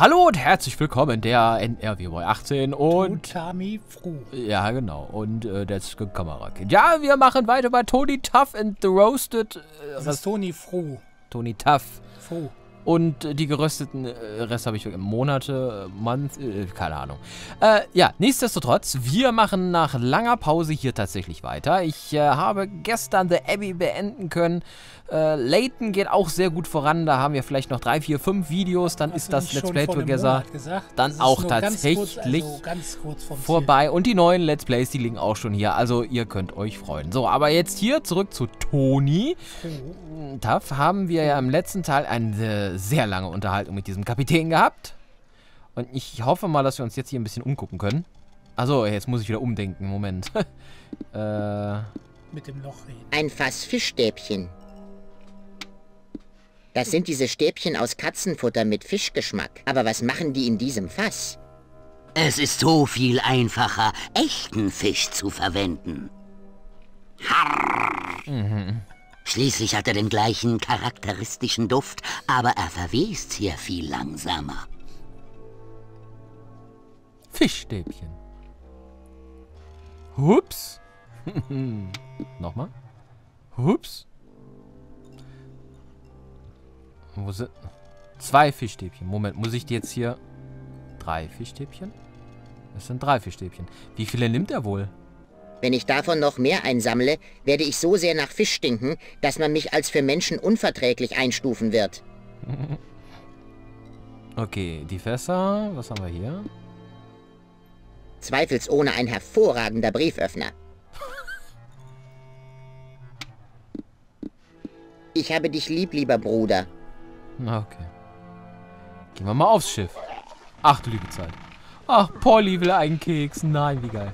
Hallo und herzlich willkommen, der NRW 18 und... Tami Fru. Ja, genau. Und äh, das Kamerakind. Ja, wir machen weiter bei Tony Tough and the Roasted... Äh, Das ist Toni Fru. Tony Tough. Fru. Und die gerösteten äh, Rest habe ich Monate, äh, Month, äh, keine Ahnung. Äh, ja, nichtsdestotrotz, wir machen nach langer Pause hier tatsächlich weiter. Ich äh, habe gestern The Abbey beenden können. Äh, Layton geht auch sehr gut voran. Da haben wir vielleicht noch drei, vier, fünf Videos. Dann Hast ist das Let's Play Together dann Das auch ganz kurz, tatsächlich also ganz kurz vom Ziel. vorbei. Und die neuen Let's Plays, die liegen auch schon hier. Also ihr könnt euch freuen. So, aber jetzt hier zurück zu Toni. Fru. Taff haben wir ja im letzten Teil eine sehr lange Unterhaltung mit diesem Kapitän gehabt. Und ich hoffe mal, dass wir uns jetzt hier ein bisschen umgucken können. Also, jetzt muss ich wieder umdenken. Moment. äh, Mit dem Loch reden. Ein Fass Fischstäbchen. Das sind diese Stäbchen aus Katzenfutter mit Fischgeschmack. Aber was machen die in diesem Fass? Es ist so viel einfacher, echten Fisch zu verwenden. Harr. Schließlich hat er den gleichen charakteristischen Duft, aber er verwest hier viel langsamer. Fischstäbchen. Hups. Nochmal. Hups. Wo sind... Zwei Fischstäbchen. Moment, muss ich die jetzt hier... Drei Fischstäbchen? Das sind drei Fischstäbchen. Wie viele nimmt er wohl? Wenn ich davon noch mehr einsammle, werde ich so sehr nach Fisch stinken, dass man mich als für Menschen unverträglich einstufen wird. Okay, die Fässer. Was haben wir hier? Zweifelsohne ein hervorragender Brieföffner. Ich habe dich lieb, lieber Bruder. Na, okay. Gehen wir mal aufs Schiff. Ach, du liebe Zeit. Ach, Polly will einen Keks. Nein, wie geil.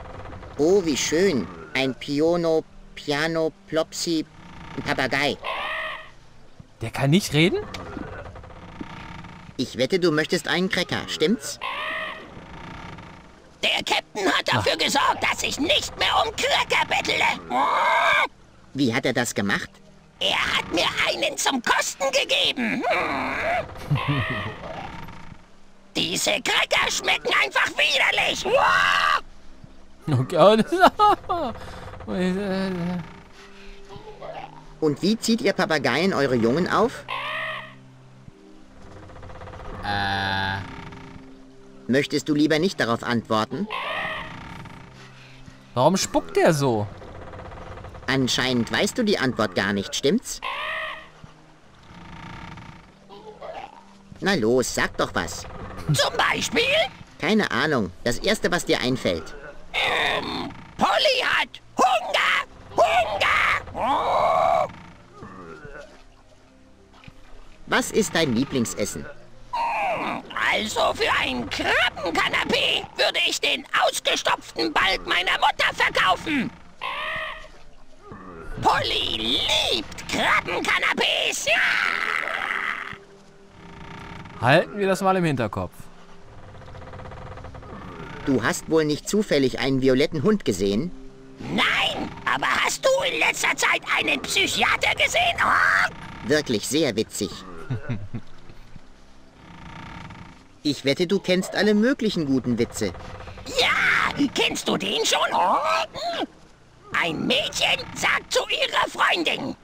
Oh, wie schön. Ein Piono, Piano, Plopsi, ein Papagei. Der kann nicht reden? Ich wette, du möchtest einen Cracker, stimmt's? Der Captain hat dafür gesorgt, dass ich nicht mehr um Cracker bettele. Wie hat er das gemacht? Er hat mir einen zum Kosten gegeben. Diese Cracker schmecken einfach widerlich. Okay. Und wie zieht ihr Papageien eure Jungen auf? äh, Möchtest du lieber nicht darauf antworten? warum spuckt der so? Anscheinend weißt du die Antwort gar nicht, stimmt's? Na los, sag doch was. Zum Beispiel, Keine Ahnung, das Erste, was dir einfällt. Polly hat Hunger. Hunger. Was ist dein Lieblingsessen? Also für ein Krabbenkanapee würde ich den ausgestopften Balg meiner Mutter verkaufen. Polly liebt Krabbenkanapés. Ja! Halten wir das mal im Hinterkopf. Du hast wohl nicht zufällig einen violetten Hund gesehen? Nein, aber hast du in letzter Zeit einen Psychiater gesehen? Oh? Wirklich sehr witzig. Ich wette, du kennst alle möglichen guten Witze. Ja, kennst du den schon? Oh? Ein Mädchen sagt zu ihrer Freundin.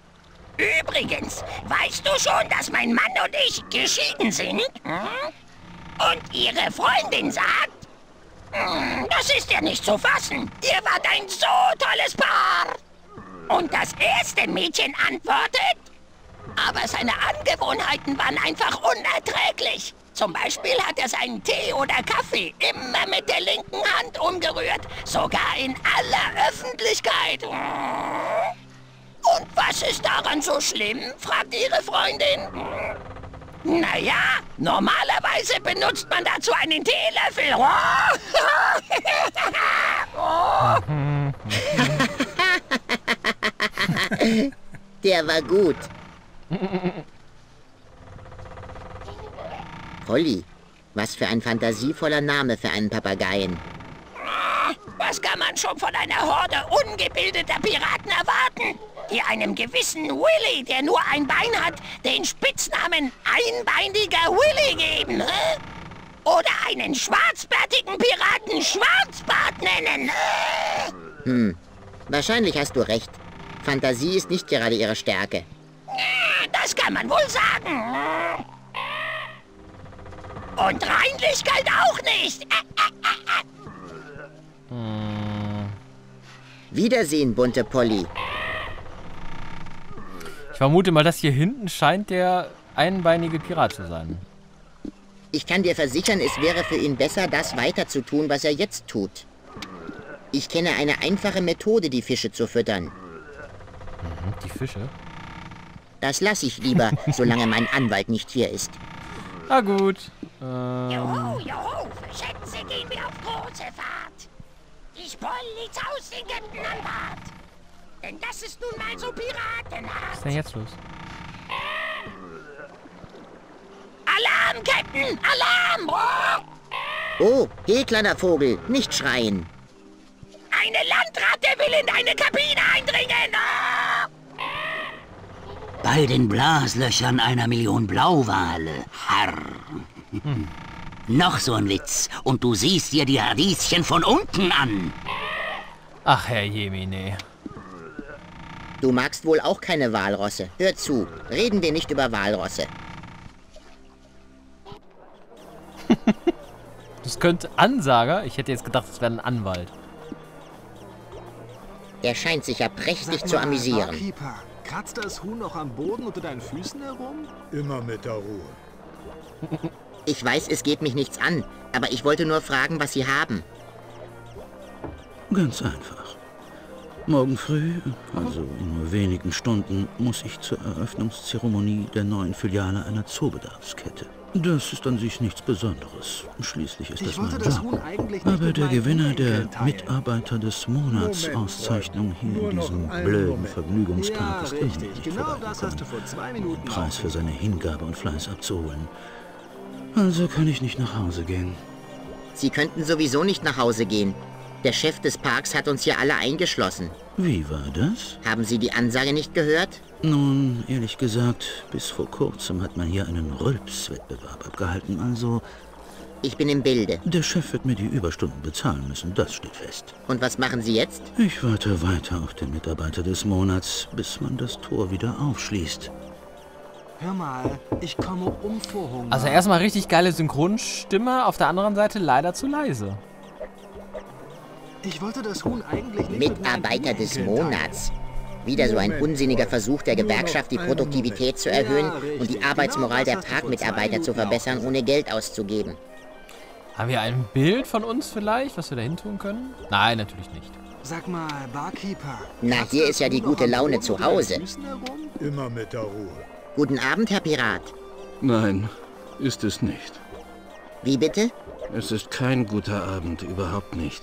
Übrigens, weißt du schon, dass mein Mann und ich geschieden sind? Hm? Und ihre Freundin sagt, "Hm, das ist ja nicht zu fassen. Ihr wart ein so tolles Paar. Und das erste Mädchen antwortet, aber seine Angewohnheiten waren einfach unerträglich. Zum Beispiel hat er seinen Tee oder Kaffee immer mit der linken Hand umgerührt, sogar in aller Öffentlichkeit. Und was ist daran so schlimm? fragt ihre Freundin. Naja, normalerweise benutzt man dazu einen Teelöffel. Der war gut. Polly, was für ein fantasievoller Name für einen Papageien. Was kann man schon von einer Horde ungebildeter Piraten erwarten? Die einem gewissen Willy, der nur ein Bein hat, den Spitznamen Einbeiniger Willy geben. Hä? Oder einen schwarzbärtigen Piraten Schwarzbart nennen. Äh, Wahrscheinlich hast du recht. Fantasie ist nicht gerade ihre Stärke. Das kann man wohl sagen. Und Reinlichkeit auch nicht. Äh, Wiedersehen, bunte Polly. Ich vermute mal, das hier hinten scheint der einbeinige Pirat zu sein. Ich kann dir versichern, es wäre für ihn besser, das weiter zu tun, was er jetzt tut. Ich kenne eine einfache Methode, die Fische zu füttern. Hm, Die Fische? Das lasse ich lieber, solange mein Anwalt nicht hier ist. Na gut. Ähm, Joho, joho, Schätze gehen wir auf große Fahrt. Ich Pollys aus den Bord. Denn das ist nun mal so was Piratenart. ist denn jetzt los? Alarm, Captain! Alarm! Oh, Oh, geh, kleiner Vogel, nicht schreien. eine Landratte will in deine Kabine eindringen! Oh! Bei den Blaslöchern einer Million Blauwale, Herr. Noch so ein Witz, und du siehst dir die Radieschen von unten an. Ach, Herr Jemine. Du magst wohl auch keine Walrosse. Hör zu, reden wir nicht über Walrosse. Das könnte Ansager. Ich hätte jetzt gedacht, es wäre ein Anwalt. Er scheint sich ja prächtig Sag zu mal, amüsieren. Barkeeper, kratzt das Huhn noch am Boden unter deinen Füßen herum? Immer mit der Ruhe. Ich weiß, es geht mich nichts an, aber ich wollte nur fragen, was Sie haben. Ganz einfach. Morgen früh, also in nur wenigen Stunden, muss ich zur Eröffnungszeremonie der neuen Filiale einer Zoobedarfskette. Das ist an sich nichts Besonderes. Schließlich ist Ich das mein Job. Aber der Gewinner der. Mitarbeiter des Monats Moment, Auszeichnung hier in diesem blöden Moment. Vergnügungspark Ja, ist immer noch nicht Genau das hast du vorbeigekommen, vor zwei Minuten einen Preis für seine Hingabe und Fleiß abzuholen. Also kann ich nicht nach Hause gehen. Sie könnten sowieso nicht nach Hause gehen. Der Chef des Parks hat uns hier alle eingeschlossen. Wie war das? Haben Sie die Ansage nicht gehört? Nun, ehrlich gesagt, bis vor kurzem hat man hier einen Rülpswettbewerb abgehalten, also Ich bin im Bilde. der Chef wird mir die Überstunden bezahlen müssen, das steht fest. Und was machen Sie jetzt? Ich warte weiter auf den Mitarbeiter des Monats, bis man das Tor wieder aufschließt. Hör mal, ich komme um vor Hunger. Also erstmal richtig geile Synchronstimme, auf der anderen Seite leider zu leise. Ich wollte das Huhn eigentlich nicht Mitarbeiter des. Monats. Wieder so ein unsinniger Versuch der Gewerkschaft, die Produktivität zu erhöhen und die Arbeitsmoral der Parkmitarbeiter zu verbessern, ohne Geld auszugeben. Haben wir ein Bild von uns vielleicht, was wir da hin tun können? Nein, natürlich nicht. Sag mal, Barkeeper. Na, hier ist ja die gute Laune zu Hause. Immer mit der Ruhe. Guten Abend, Herr Pirat. Nein, ist es nicht. Wie bitte? Es ist kein guter Abend, überhaupt nicht.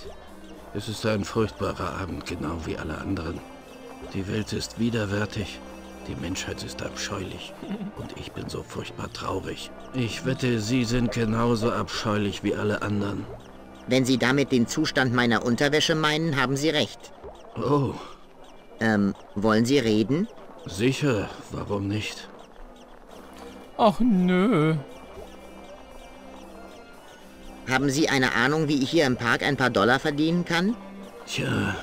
Es ist ein furchtbarer Abend, genau wie alle anderen. Die Welt ist widerwärtig, die Menschheit ist abscheulich und ich bin so furchtbar traurig. Ich wette, Sie sind genauso abscheulich wie alle anderen. Wenn Sie damit den Zustand meiner Unterwäsche meinen, haben Sie recht. Oh, Ähm, wollen Sie reden? sicher, warum nicht? Ach nö. Haben Sie eine Ahnung, wie ich hier im Park ein paar Dollar verdienen kann? Tja,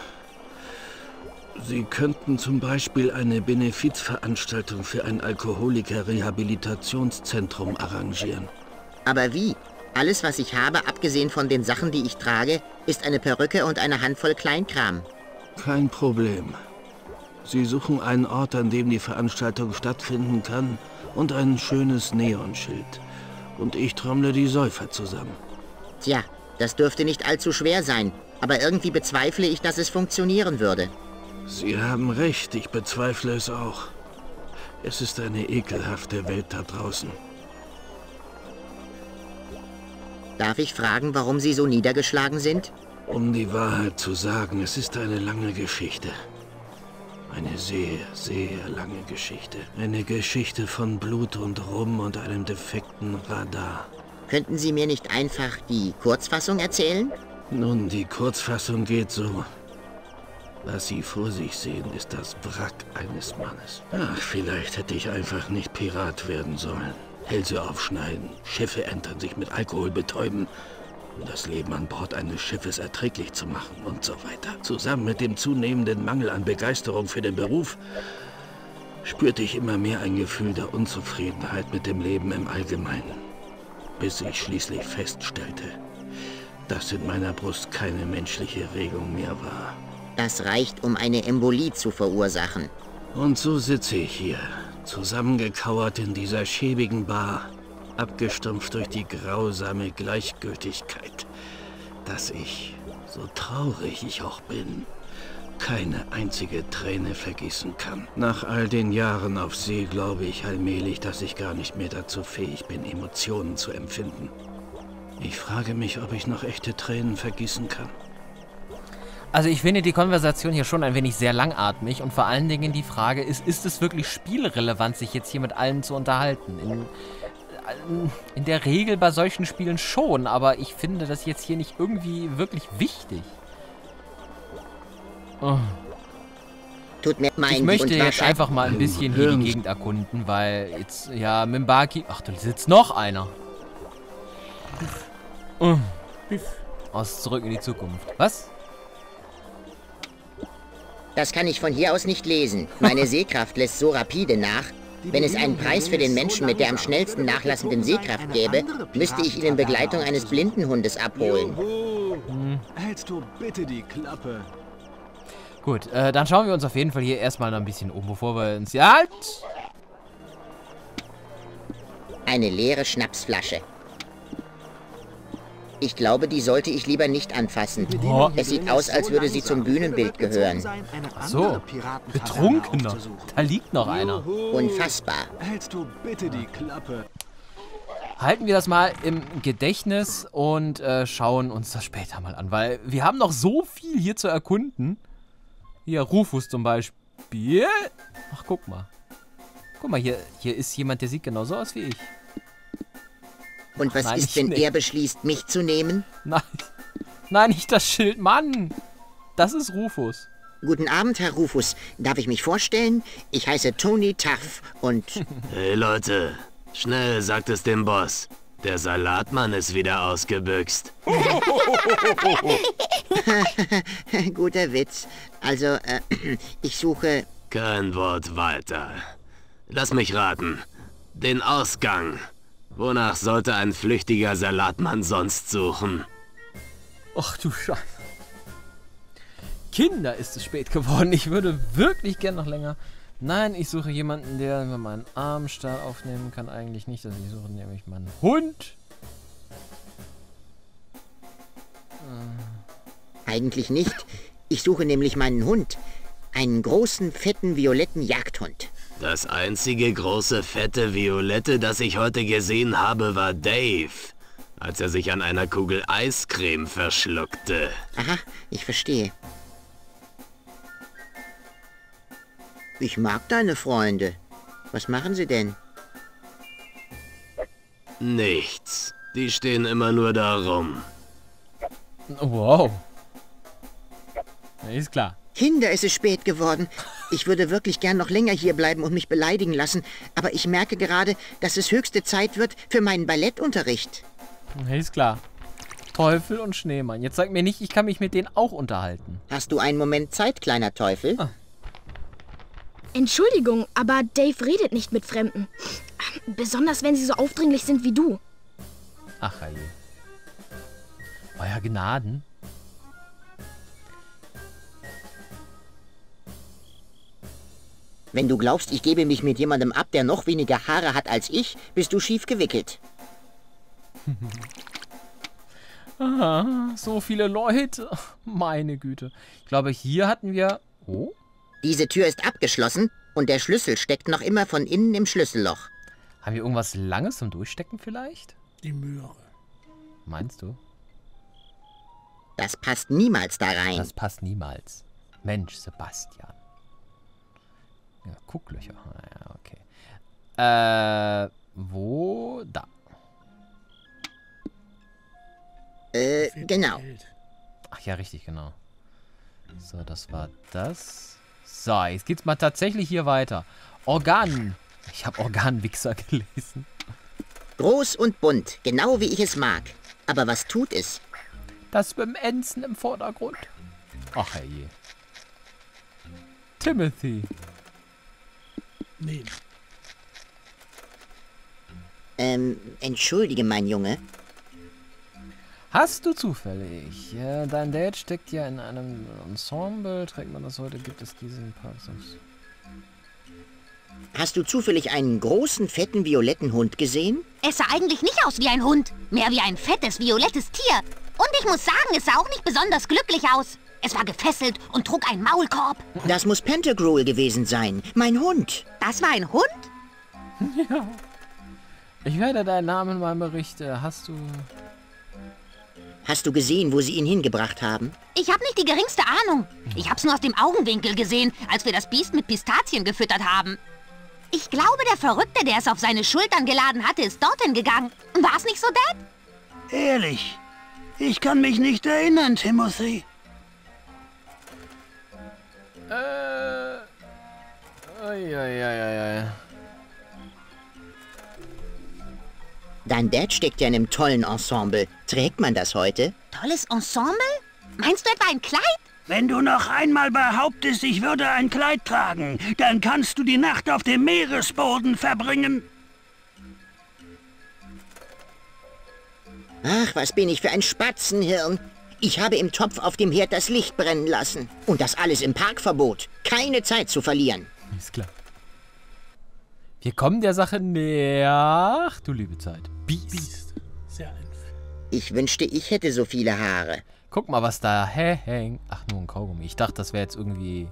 Sie könnten zum Beispiel eine Benefizveranstaltung für ein Alkoholiker-Rehabilitationszentrum arrangieren. Aber wie? Alles, was ich habe, abgesehen von den Sachen, die ich trage, ist eine Perücke und eine Handvoll Kleinkram. Kein Problem. Sie suchen einen Ort, an dem die Veranstaltung stattfinden kann und ein schönes Neonschild. Und ich trommle die Säufer zusammen. Tja, das dürfte nicht allzu schwer sein, aber irgendwie bezweifle ich, dass es funktionieren würde. Sie haben recht, ich bezweifle es auch. Es ist eine ekelhafte Welt da draußen. Darf ich fragen, warum Sie so niedergeschlagen sind? Um die Wahrheit zu sagen, es ist eine lange Geschichte. Eine sehr, sehr lange Geschichte. Eine Geschichte von Blut und Rum und einem defekten Radar. Könnten Sie mir nicht einfach die Kurzfassung erzählen? Nun, die Kurzfassung geht so. Was Sie vor sich sehen, ist das Wrack eines Mannes. Ach, vielleicht hätte ich einfach nicht Pirat werden sollen. Hälse aufschneiden, Schiffe entern, sich mit Alkohol betäuben, um das Leben an Bord eines Schiffes erträglich zu machen und so weiter. Zusammen mit dem zunehmenden Mangel an Begeisterung für den Beruf spürte ich immer mehr ein Gefühl der Unzufriedenheit mit dem Leben im Allgemeinen, bis ich schließlich feststellte, dass in meiner Brust keine menschliche Regung mehr war. Das reicht, um eine Embolie zu verursachen. Und so sitze ich hier, zusammengekauert in dieser schäbigen Bar, abgestumpft durch die grausame Gleichgültigkeit, dass ich, so traurig ich auch bin, keine einzige Träne vergießen kann. Nach all den Jahren auf See glaube ich allmählich, dass ich gar nicht mehr dazu fähig bin, Emotionen zu empfinden. Ich frage mich, ob ich noch echte Tränen vergießen kann. Also ich finde die Konversation hier schon ein wenig sehr langatmig und vor allen Dingen die Frage ist, ist es wirklich spielrelevant, sich jetzt hier mit allen zu unterhalten? In, in der Regel bei solchen Spielen schon, aber ich finde das jetzt hier nicht irgendwie wirklich wichtig. Oh. Tut mir mein Ich möchte jetzt einfach mal ein bisschen hier die Gegend erkunden, weil jetzt, ja, Mimbaki... Ach, da sitzt noch einer. Oh. Aus Zurück in die Zukunft. Was? Das kann ich von hier aus nicht lesen. Meine Sehkraft lässt so rapide nach. Wenn es einen Preis für den Menschen mit der am schnellsten nachlassenden Sehkraft gäbe, müsste ich ihn in Begleitung eines Blindenhundes abholen. Hm. Hältst du bitte die Klappe? Gut, äh, dann schauen wir uns auf jeden Fall hier erstmal noch ein bisschen um, bevor wir uns... Ja, halt! Eine leere Schnapsflasche. Ich glaube, die sollte ich lieber nicht anfassen. Oh. Es sieht aus, als würde sie zum Bühnenbild gehören. So, Betrunkener. Da liegt noch einer. Unfassbar. Hältst du bitte die Klappe? Halten wir das mal im Gedächtnis und äh, schauen uns das später mal an, weil wir haben noch so viel hier zu erkunden. Hier, Rufus zum Beispiel. Ach, guck mal. Guck mal, hier, hier ist jemand, der sieht genauso aus wie ich. Und was Nein, ist, wenn nicht. er beschließt, mich zu nehmen? Nein, nein, nicht das Schild, Mann. Das ist Rufus. Guten Abend, Herr Rufus. Darf ich mich vorstellen? Ich heiße Tony Tuff und Hey Leute, schnell sagt es dem Boss. Der Salatmann ist wieder ausgebüxt. guter Witz. Also, äh, ich suche Kein Wort weiter. Lass mich raten. Den Ausgang. Wonach sollte ein flüchtiger Salatmann sonst suchen? Ach du Scheiße. Kinder, ist es spät geworden. Ich würde wirklich gern noch länger. Nein, ich suche jemanden, der mir meinen Armstahl aufnehmen kann. Eigentlich nicht, dass ich suche nämlich meinen Hund. eigentlich nicht. Ich suche nämlich meinen Hund. Einen großen, fetten, violetten Jagdhund. Das einzige große, fette Violette, das ich heute gesehen habe, war Dave, als er sich an einer Kugel Eiscreme verschluckte. Aha, ich verstehe. Ich mag deine Freunde. Was machen sie denn? Nichts. Die stehen immer nur da rum. Wow. Ist klar. Kinder, es ist spät geworden. Ich würde wirklich gern noch länger hier bleiben und mich beleidigen lassen, aber ich merke gerade, dass es höchste Zeit wird für meinen Ballettunterricht. Ist klar. Teufel und Schneemann. Jetzt sag mir nicht, ich kann mich mit denen auch unterhalten. Hast du einen Moment Zeit, kleiner Teufel? Entschuldigung, aber Dave redet nicht mit Fremden. Besonders wenn sie so aufdringlich sind wie du. Ach, je. Euer Gnaden. Wenn du glaubst, ich gebe mich mit jemandem ab, der noch weniger Haare hat als ich, bist du schief gewickelt. Ah, so viele Leute. Meine Güte. Ich glaube, hier hatten wir... Oh? Diese Tür ist abgeschlossen und der Schlüssel steckt noch immer von innen im Schlüsselloch. Haben wir irgendwas Langes zum Durchstecken vielleicht? Die Möhre. Meinst du? Das passt niemals da rein. Das passt niemals. Mensch, Sebastian. Ja, Gucklöcher. Ah, Ja, okay. Äh, wo? Da. Äh, genau. Ach ja, richtig, genau. So, das war das. So, jetzt geht's mal tatsächlich hier weiter. Organ. Ich habe Organwichser gelesen. Groß und bunt, genau wie ich es mag. Aber was tut es? Das Bemenzen im Vordergrund. Ach herrje. Timothy. Nee. Ähm, entschuldige, mein Junge. Hast du zufällig? Ja, dein Dad steckt ja in einem Ensemble. Trägt man das heute? Gibt es diesen Passus? Hast du zufällig einen großen, fetten, violetten Hund gesehen? Es sah eigentlich nicht aus wie ein Hund, mehr wie ein fettes, violettes Tier. Und ich muss sagen, es sah auch nicht besonders glücklich aus. Es war gefesselt und trug einen Maulkorb. Das muss Pantagruel gewesen sein. Mein Hund. Das war ein Hund? ja. Ich werde deinen Namen in meinem Bericht. äh, Hast du... Hast du gesehen, wo sie ihn hingebracht haben? Ich habe nicht die geringste Ahnung. Ich hab's nur aus dem Augenwinkel gesehen, als wir das Biest mit Pistazien gefüttert haben. Ich glaube, der Verrückte, der es auf seine Schultern geladen hatte, ist dorthin gegangen. War es nicht so, Dad? Ehrlich, ich kann mich nicht erinnern, Timothy. Äh... Eieieiei. Dein Dad steckt ja in einem tollen Ensemble. Trägt man das heute? Tolles Ensemble? Meinst du etwa ein Kleid? Wenn du noch einmal behauptest, ich würde ein Kleid tragen, dann kannst du die Nacht auf dem Meeresboden verbringen. Ach, was bin ich für ein Spatzenhirn. Ich habe im Topf auf dem Herd das Licht brennen lassen. Und das alles im Parkverbot. Keine Zeit zu verlieren. Ist klar. Wir kommen der Sache näher. Ach, du liebe Zeit. Biest. Biest. Sehr einfach. Ich wünschte, ich hätte so viele Haare. Guck mal, was da hängt. Ach, nur ein Kaugummi. Ich dachte, das wäre jetzt irgendwie...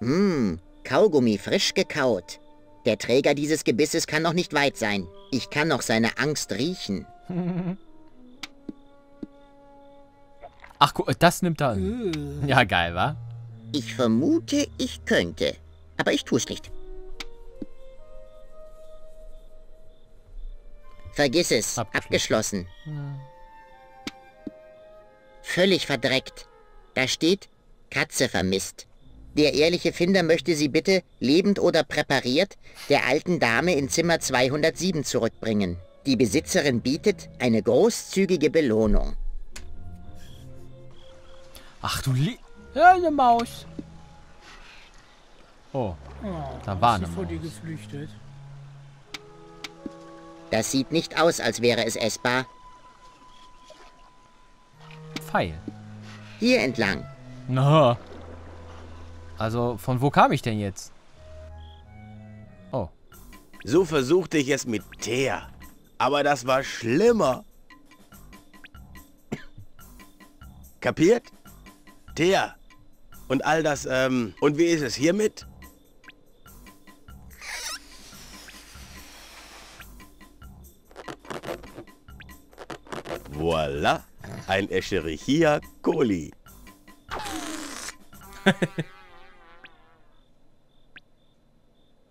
Hm, Kaugummi frisch gekaut. Der Träger dieses Gebisses kann noch nicht weit sein. Ich kann noch seine Angst riechen. Ach, guck, das nimmt er an. Ja, geil, wa? Ich vermute, ich könnte. Aber ich tue es nicht. Vergiss es. Abgeschlossen. Abgeschlossen. Völlig verdreckt. Da steht Katze vermisst. Der ehrliche Finder möchte sie bitte, lebend oder präpariert, der alten Dame in Zimmer 207 zurückbringen. Die Besitzerin bietet eine großzügige Belohnung. Ach, du li... Ja, eine Maus. Oh, Oh, Da war eine sie vor dir Maus. geflüchtet. Das sieht nicht aus, als wäre es essbar. Pfeil. Hier entlang. Na. Also, von wo kam ich denn jetzt? Oh. So versuchte ich es mit Thea. Aber das war schlimmer. Kapiert? Thea. Und all das, ähm, und wie ist es hiermit? Ein Escherichia coli.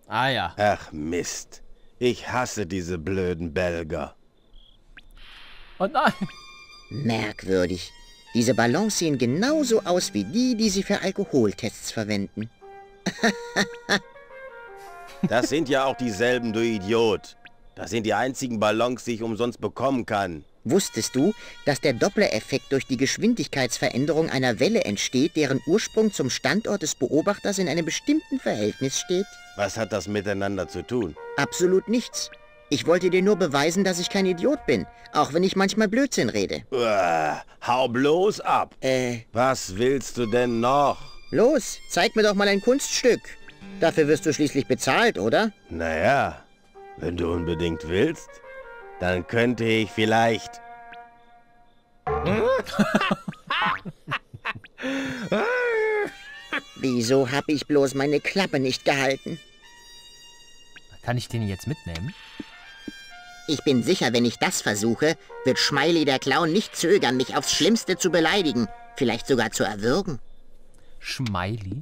Ah ja. Ach Mist, ich hasse diese blöden Belger. Und nein. Merkwürdig. Diese Ballons sehen genauso aus wie die, die sie für Alkoholtests verwenden. Das sind ja auch dieselben, du Idiot. Das sind die einzigen Ballons, die ich umsonst bekommen kann. Wusstest du, dass der Doppler-Effekt durch die Geschwindigkeitsveränderung einer Welle entsteht, deren Ursprung zum Standort des Beobachters in einem bestimmten Verhältnis steht? Was hat das miteinander zu tun? Absolut nichts. Ich wollte dir nur beweisen, dass ich kein Idiot bin, auch wenn ich manchmal Blödsinn rede. Uah, hau bloß ab. Äh, Was willst du denn noch? los, zeig mir doch mal ein Kunststück. Dafür wirst du schließlich bezahlt, oder? Naja, wenn du unbedingt willst, dann könnte ich vielleicht... Wieso habe ich bloß meine Klappe nicht gehalten? Kann ich den jetzt mitnehmen? Ich bin sicher, wenn ich das versuche, wird Schmeili der Clown nicht zögern, mich aufs Schlimmste zu beleidigen, vielleicht sogar zu erwürgen. Schmeili?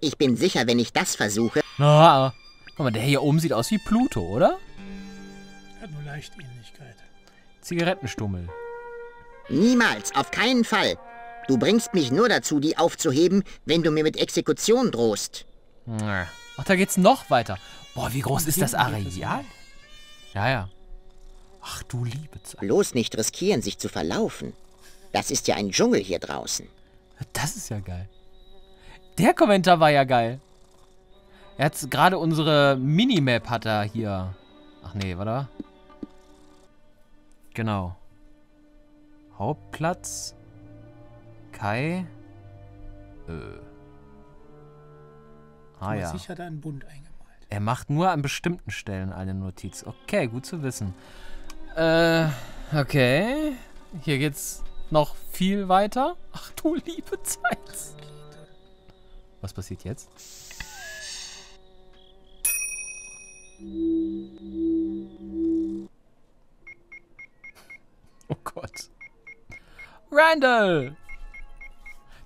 Ich bin sicher, wenn ich das versuche, Ah, guck mal, der hier oben sieht aus wie Pluto, oder? Hat nur leicht Ähnlichkeit. Zigarettenstummel. niemals, auf keinen Fall. Du bringst mich nur dazu, die aufzuheben, wenn du mir mit Exekution drohst. Ach, da geht's noch weiter. Boah, wie groß ist das Areal? Ja, ja. Ach du liebe Zeit. Bloß nicht riskieren, sich zu verlaufen. Das ist ja ein Dschungel hier draußen. Das ist ja geil. Der Kommentar war ja geil. Er hat gerade unsere Minimap hat er hier. Ach nee, warte. Genau. Hauptplatz. Kai. Äh. Ah ja. Sich hat er einen Bund eingemalt. Er macht nur an bestimmten Stellen eine Notiz. Okay, gut zu wissen. Äh, okay. Hier geht's noch viel weiter. Ach du liebe Zeit. Was passiert jetzt? Gott. Randall!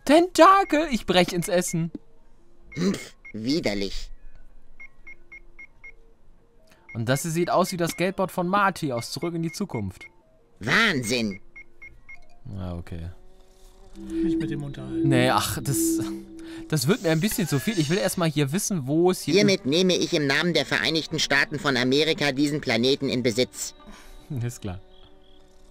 Tentakel! Ich brech ins Essen. Pff, widerlich. Und das hier sieht aus wie das Skateboard von Marty aus Zurück in die Zukunft. Wahnsinn. Ja, okay. Nicht mit dem unterhalten. Nee, ach, das, das wird mir ein bisschen zu viel. Ich will erstmal hier wissen, wo es hier... Hiermit nehme ich im Namen der Vereinigten Staaten von Amerika diesen Planeten in Besitz. Ist klar.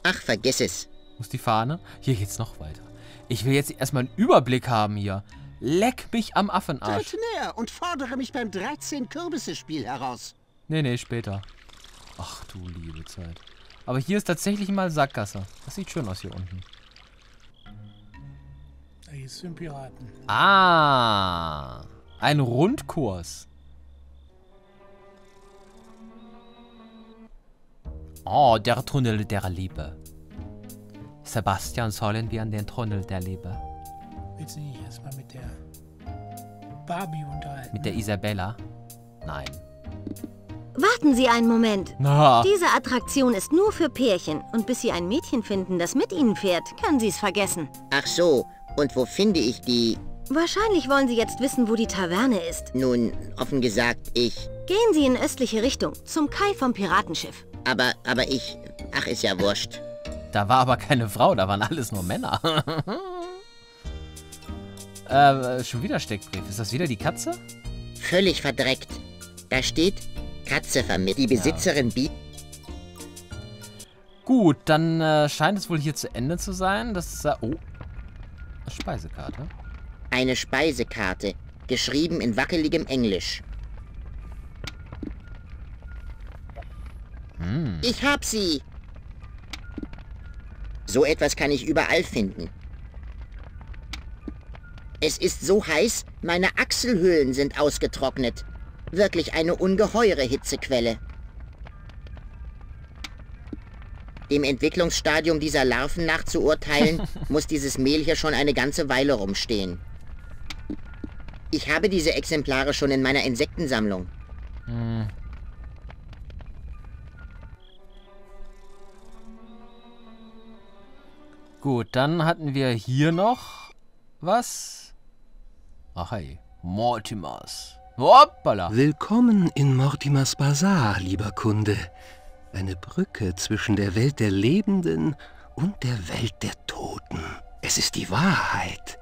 Ach, vergiss es. Wo ist die Fahne? Hier geht's noch weiter. Ich will jetzt erstmal einen Überblick haben hier. Leck mich am Affenarsch. Tritt näher und fordere mich beim 13-Kürbisse-Spiel heraus. Nee, nee, später. Ach du liebe Zeit. Aber hier ist tatsächlich mal Sackgasse. Das sieht schön aus hier unten. Da den Piraten. Ah, ein Rundkurs. Oh, der Tunnel der Liebe. Sebastian, sollen wir an den Tunnel der Liebe? Willst du nicht erstmal mit der Barbie unterhalten? Mit der Isabella? Nein. Warten Sie einen Moment. Na. Diese Attraktion ist nur für Pärchen. Und bis Sie ein Mädchen finden, das mit Ihnen fährt, können Sie es vergessen. Ach so, und wo finde ich die... Wahrscheinlich wollen Sie jetzt wissen, wo die Taverne ist. Nun, offen gesagt, ich... Gehen Sie in östliche Richtung, zum Kai vom Piratenschiff. Aber, aber ich... Ach, ist ja wurscht. Da war aber keine Frau, da waren alles nur Männer. äh, schon wieder Steckbrief. Ist das wieder die Katze? Völlig verdreckt. Da steht Katze vermittelt. Die Besitzerin bietet... Gut, dann äh, scheint es wohl hier zu Ende zu sein. Das ist... Äh, oh. Eine Speisekarte. Eine Speisekarte, geschrieben in wackeligem Englisch. Hm. Ich hab sie! So etwas kann ich überall finden. Es ist so heiß, meine Achselhöhlen sind ausgetrocknet. Wirklich eine ungeheure Hitzequelle. Dem Entwicklungsstadium dieser Larven nach zu urteilen, muss dieses Mehl hier schon eine ganze Weile rumstehen. Ich habe diese Exemplare schon in meiner Insektensammlung. Hm. Gut, dann hatten wir hier noch was. Ach hey, Mortimers. Hoppala. Willkommen in Mortimers Bazar, lieber Kunde. Eine Brücke zwischen der Welt der Lebenden und der Welt der Toten. Es ist die Wahrheit.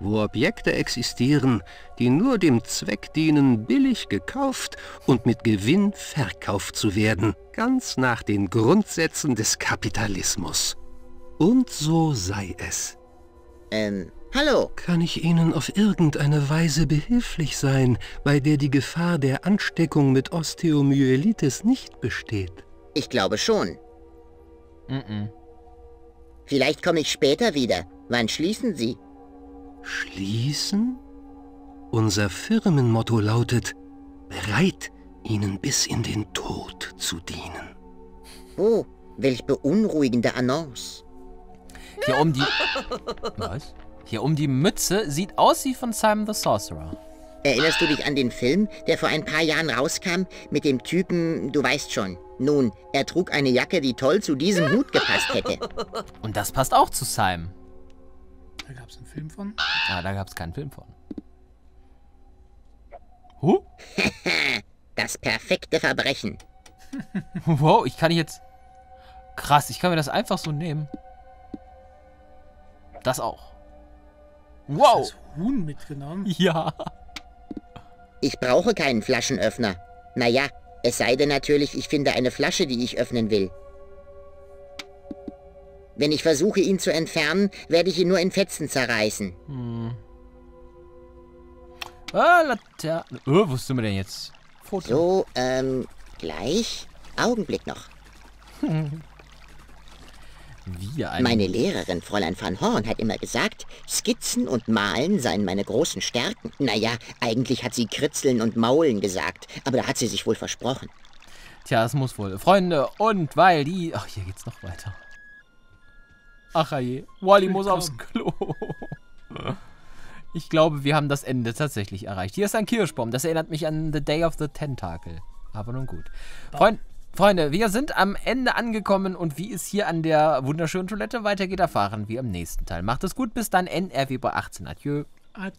Wo Objekte existieren, die nur dem Zweck dienen, billig gekauft und mit Gewinn verkauft zu werden, ganz nach den Grundsätzen des Kapitalismus. Und so sei es. Ähm, hallo. Kann ich Ihnen auf irgendeine Weise behilflich sein, bei der die Gefahr der Ansteckung mit Osteomyelitis nicht besteht? Ich glaube schon. Mhm. Vielleicht komme ich später wieder. Wann schließen Sie? Schließen? Unser Firmenmotto lautet, bereit, Ihnen bis in den Tod zu dienen. Oh, welch beunruhigende Annonce. Hier um die... Was? Hier um die Mütze sieht aus wie von Simon the Sorcerer. Erinnerst du dich an den Film, der vor ein paar Jahren rauskam, mit dem Typen, du weißt schon. Nun, er trug eine Jacke, die toll zu diesem Hut gepasst hätte. Und das passt auch zu Simon. Da gab es einen Film von. Ah, da gab es keinen Film von. Huh? das perfekte Verbrechen. Wow, ich kann jetzt... Krass, ich kann mir das einfach so nehmen. Das auch. Wow. Hast du das Huhn mitgenommen? Ja. Ich brauche keinen Flaschenöffner. Naja, Es sei denn natürlich, ich finde eine Flasche, die ich öffnen will. Wenn ich versuche, ihn zu entfernen, werde ich ihn nur in Fetzen zerreißen. Hm. Ah, Laterne. Oh, wo sind wir denn jetzt? Foto. So, ähm, gleich. Augenblick noch. Wie Meine Lehrerin, Fräulein van Horn, hat immer gesagt, Skizzen und Malen seien meine großen Stärken. Naja, eigentlich hat sie Kritzeln und Maulen gesagt, aber da hat sie sich wohl versprochen. Tja, es muss wohl. Freunde, und weil die... Ach, hier geht's noch weiter. Ach je, Wally muss aufs Klo. Ich glaube, wir haben das Ende tatsächlich erreicht. Hier ist ein Kirschbaum. Das erinnert mich an The Day of the Tentacle. Aber nun gut. Freund, Freunde, wir sind am Ende angekommen und wie es hier an der wunderschönen Toilette weitergeht, erfahren wir im nächsten Teil. Macht es gut, bis dann, NRW bei 18. Adieu. Adieu.